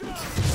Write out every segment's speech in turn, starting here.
Blue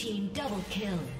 team double kill.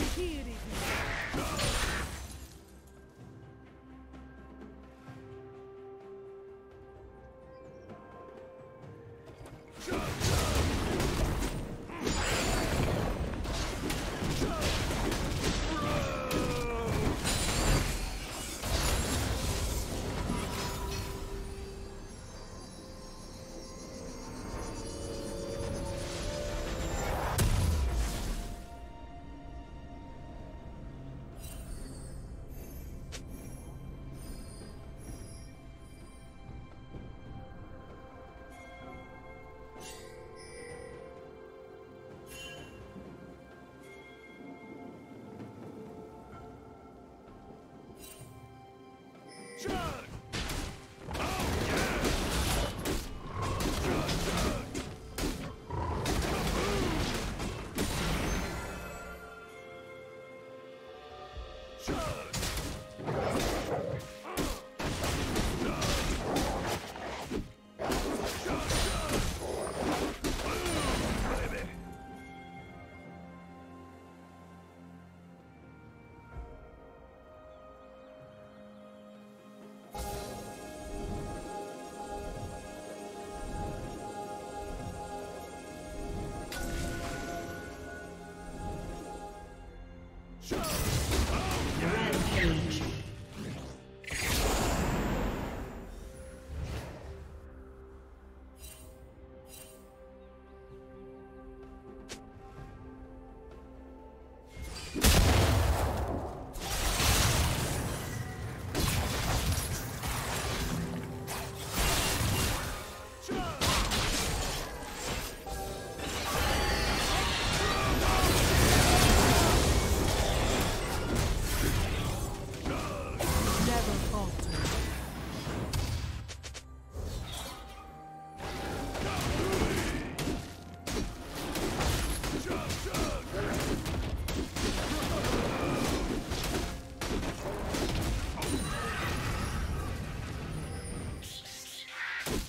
Here Rampage.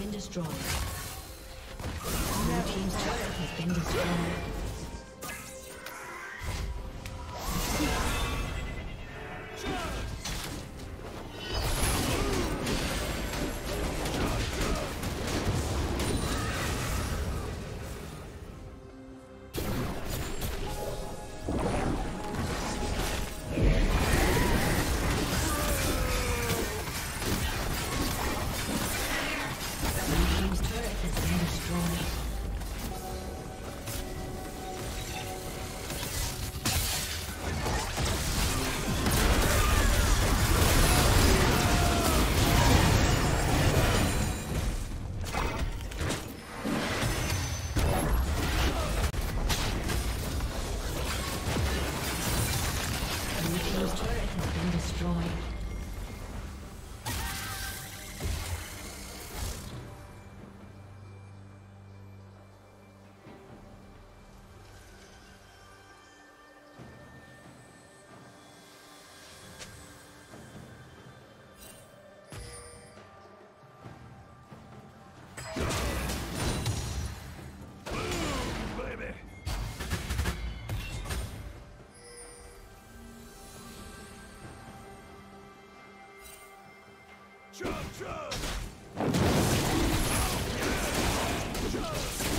Been destroyed. Blue team's turret has been destroyed. Chug, chug! Red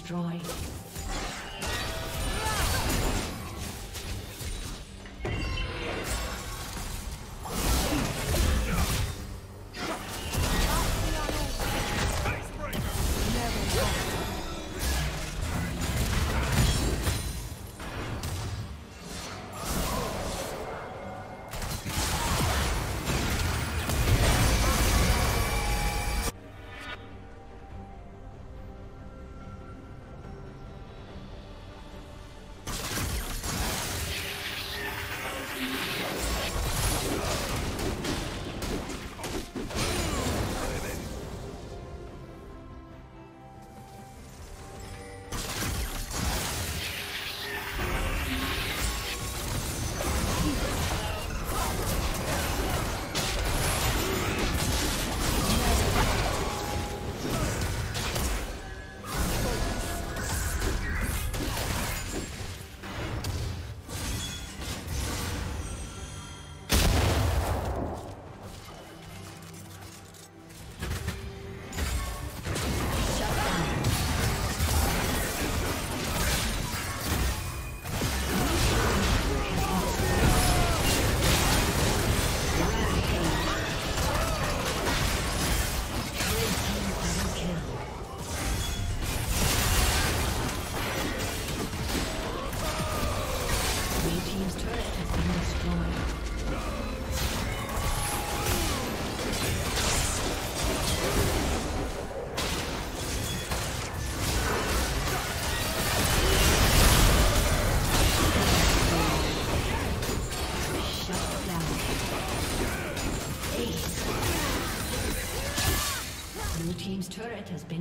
destroyed.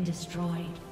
Destroyed.